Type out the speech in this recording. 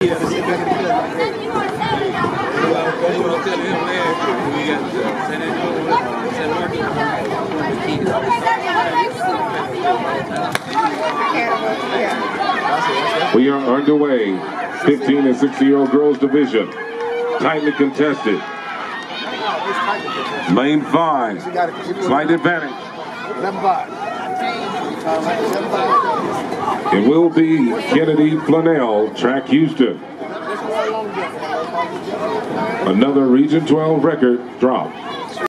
We are underway. 15 and 16 year old girls division. Tightly contested. Lane five. Slight advantage. It will be Kynnedy Flannel, Track Houston. Another Region 12 record drop.